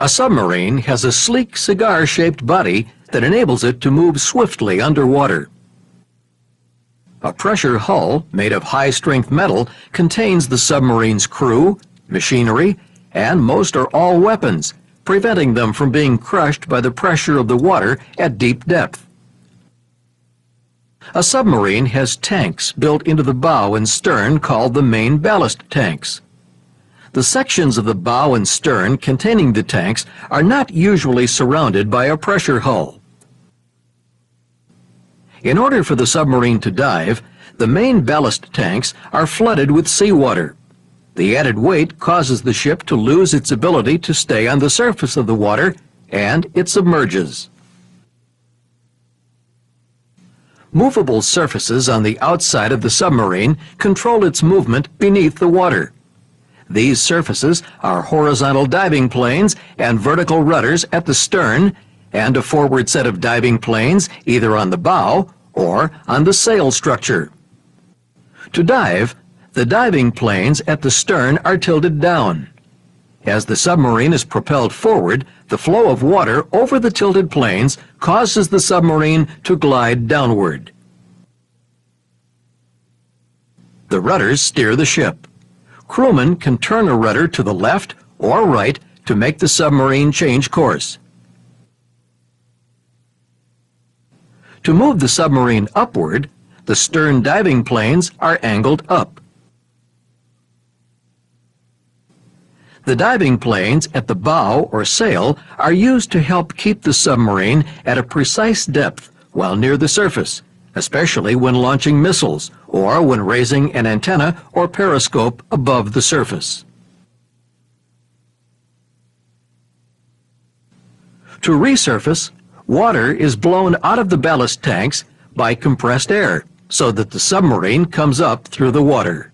A submarine has a sleek cigar-shaped body that enables it to move swiftly underwater. A pressure hull made of high-strength metal contains the submarine's crew, machinery, and most or all weapons, preventing them from being crushed by the pressure of the water at deep depth. A submarine has tanks built into the bow and stern called the main ballast tanks. The sections of the bow and stern containing the tanks are not usually surrounded by a pressure hull. In order for the submarine to dive, the main ballast tanks are flooded with seawater. The added weight causes the ship to lose its ability to stay on the surface of the water and it submerges. Movable surfaces on the outside of the submarine control its movement beneath the water. These surfaces are horizontal diving planes and vertical rudders at the stern and a forward set of diving planes either on the bow or on the sail structure. To dive, the diving planes at the stern are tilted down. As the submarine is propelled forward, the flow of water over the tilted planes causes the submarine to glide downward. The rudders steer the ship. Crewmen can turn a rudder to the left or right to make the submarine change course. To move the submarine upward, the stern diving planes are angled up. The diving planes at the bow or sail are used to help keep the submarine at a precise depth while near the surface, especially when launching missiles or when raising an antenna or periscope above the surface. To resurface, water is blown out of the ballast tanks by compressed air so that the submarine comes up through the water.